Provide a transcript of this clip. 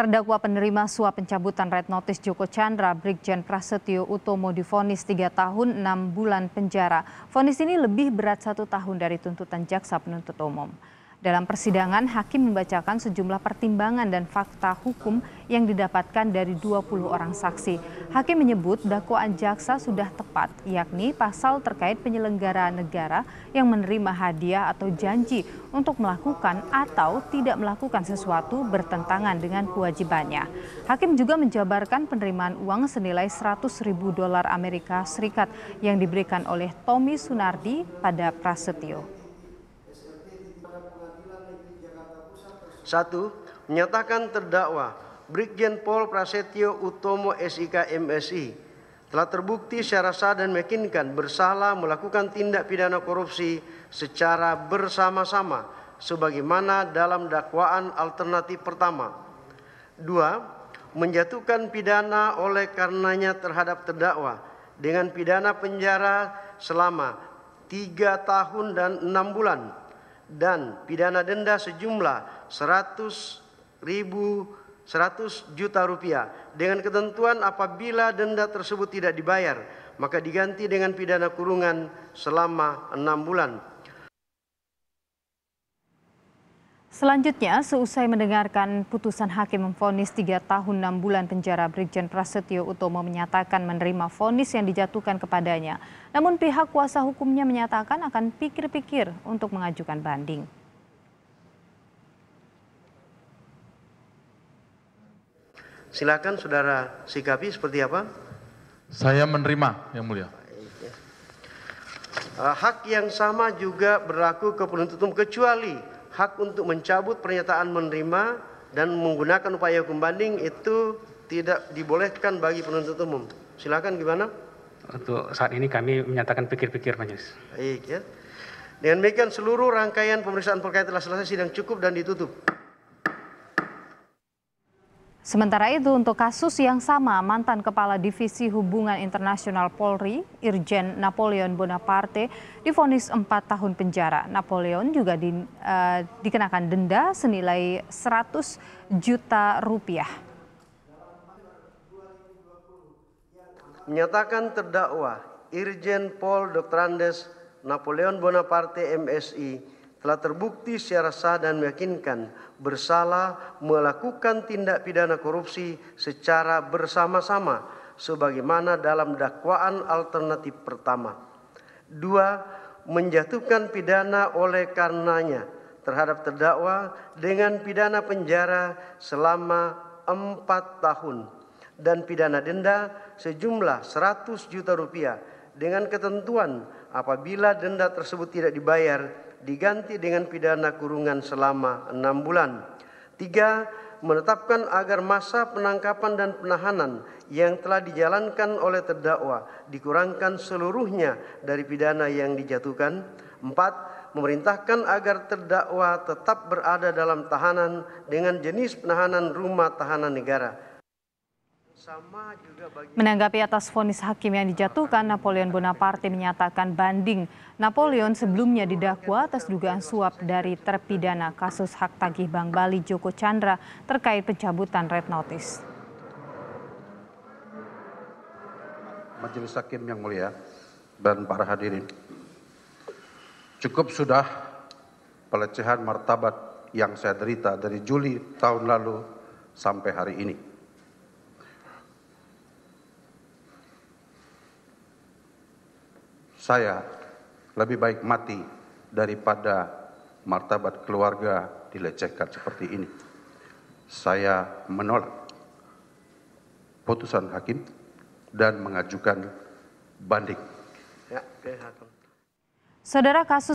Terdakwa penerima suap pencabutan red notice Joko Chandra, Brigjen Prasetyo Utomo difonis 3 tahun 6 bulan penjara. Fonis ini lebih berat satu tahun dari tuntutan jaksa penuntut umum. Dalam persidangan, hakim membacakan sejumlah pertimbangan dan fakta hukum yang didapatkan dari 20 orang saksi. Hakim menyebut dakwaan jaksa sudah tepat, yakni pasal terkait penyelenggaraan negara yang menerima hadiah atau janji untuk melakukan atau tidak melakukan sesuatu bertentangan dengan kewajibannya. Hakim juga menjabarkan penerimaan uang senilai 100 ribu dolar Amerika Serikat yang diberikan oleh Tommy Sunardi pada Prasetyo. Satu, menyatakan terdakwa Brigjen Pol Prasetyo Utomo SIK MSI telah terbukti secara sah dan meyakinkan bersalah melakukan tindak pidana korupsi secara bersama-sama sebagaimana dalam dakwaan alternatif pertama. Dua, menjatuhkan pidana oleh karenanya terhadap terdakwa dengan pidana penjara selama tiga tahun dan enam bulan dan pidana denda sejumlah 100 ribu 100 juta rupiah dengan ketentuan apabila denda tersebut tidak dibayar maka diganti dengan pidana kurungan selama enam bulan Selanjutnya, seusai mendengarkan putusan hakim memfonis 3 tahun 6 bulan penjara, Brigjen Prasetyo Utomo menyatakan menerima vonis yang dijatuhkan kepadanya. Namun pihak kuasa hukumnya menyatakan akan pikir-pikir untuk mengajukan banding. Silakan saudara sikapi seperti apa? Saya menerima, Yang Mulia. Hak yang sama juga berlaku ke penuntut umum kecuali hak untuk mencabut pernyataan menerima dan menggunakan upaya hukum banding itu tidak dibolehkan bagi penuntut umum. Silakan gimana? Untuk saat ini kami menyatakan pikir-pikir, Majelis. Baik ya. Dengan demikian seluruh rangkaian pemeriksaan perkara telah selesai sidang cukup dan ditutup. Sementara itu untuk kasus yang sama mantan Kepala Divisi Hubungan Internasional Polri Irjen Napoleon Bonaparte difonis 4 tahun penjara. Napoleon juga di, uh, dikenakan denda senilai 100 juta rupiah. Menyatakan terdakwa Irjen Pol Dr. Andes Napoleon Bonaparte MSI telah terbukti secara sah dan meyakinkan bersalah melakukan tindak pidana korupsi secara bersama-sama sebagaimana dalam dakwaan alternatif pertama. Dua, menjatuhkan pidana oleh karenanya terhadap terdakwa dengan pidana penjara selama empat tahun dan pidana denda sejumlah 100 juta rupiah dengan ketentuan apabila denda tersebut tidak dibayar diganti dengan pidana kurungan selama enam bulan. Tiga, menetapkan agar masa penangkapan dan penahanan yang telah dijalankan oleh terdakwa dikurangkan seluruhnya dari pidana yang dijatuhkan. Empat, memerintahkan agar terdakwa tetap berada dalam tahanan dengan jenis penahanan rumah tahanan negara Menanggapi atas vonis hakim yang dijatuhkan, Napoleon Bonaparte menyatakan banding. Napoleon sebelumnya didakwa atas dugaan suap dari terpidana kasus hak tagih Bank Bali Joko Chandra terkait pencabutan red notice. Majelis Hakim yang mulia dan para hadirin. Cukup sudah pelecehan martabat yang saya derita dari Juli tahun lalu sampai hari ini saya lebih baik mati daripada martabat keluarga dilecehkan seperti ini. Saya menolak putusan hakim dan mengajukan banding. Ya, Saudara kasus